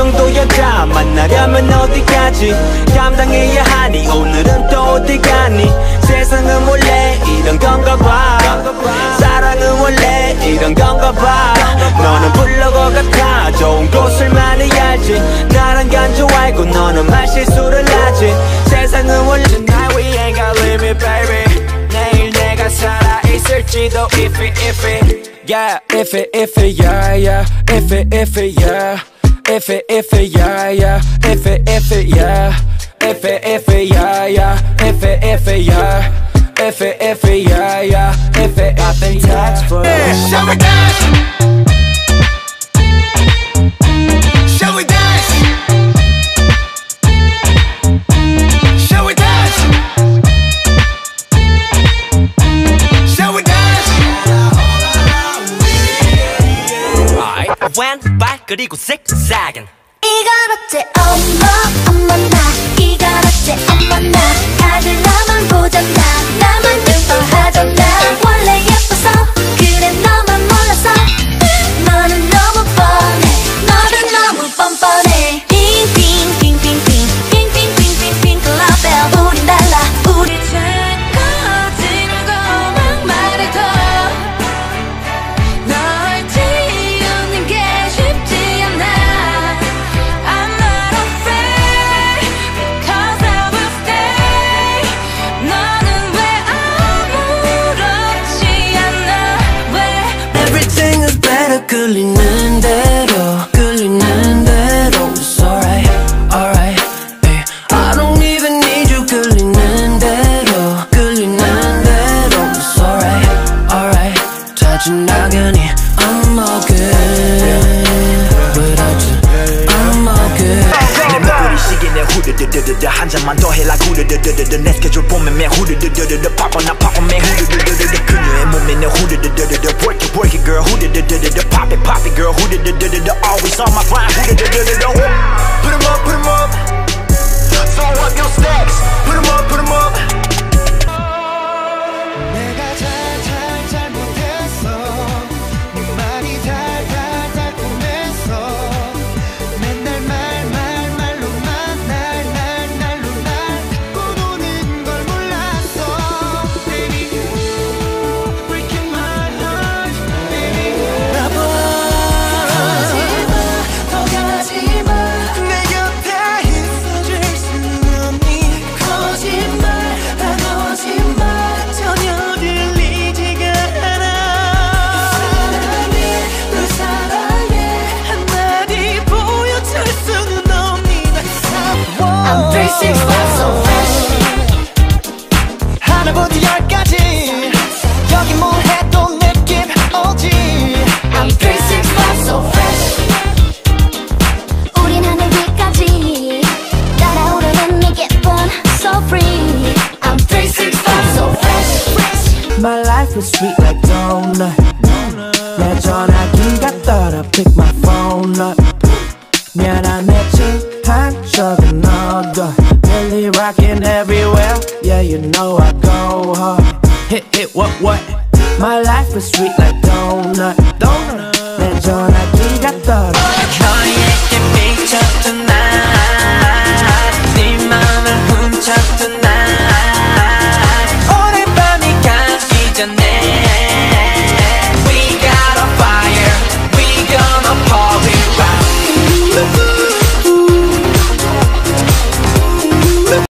정도 여자 만나려면 어디까지? 감당해야 하니? 오늘은 또 어디 가니? 세상은 원래 이런 건가 봐. 사랑은 원래 이런 건가 봐. 너는 블로거 같아. 좋은 곳을 많이 알지. 나랑 간주 알고 너는 말실수를 하지. 세상은 원래 Tonight baby. 내일 내가 살아있을지도 if it if it. Yeah if it if it yeah yeah. If it if it yeah if it if it yeah yeah if it if it yeah if it if it yeah yeah if it if it yeah if it if it yeah yeah if it I've been touched for Shall we dance? 그리고 zigzagging. 이건 어째 어머 어머 나. 이건 어째 어머 나. 다들 나만 보잖아. 나만 예뻐하잖아. 원래 예뻐서 그래 너만 몰라서. 너는 너무 뻔해. 너는 너무 뻔뻔해. 빙빙빙빙빙 후드드드드드 한 잔만 더 해라 후드드드드드 내 스케줄 보면 매 후드드드드드 바빠 나 바빠 매 후드드드드드 그녀의 몸에 내 후드드드드드 Work it work it girl 후드드드드드 Pop it pop it girl 후드드드드드 Always on my grind 후드드드드드 My life is sweet like donut the street like donut. Donut. 내 전화기가 떨어 거에게 미쳤던 난네 훔쳤던 난 오늘 밤이 가기 전에